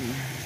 happy.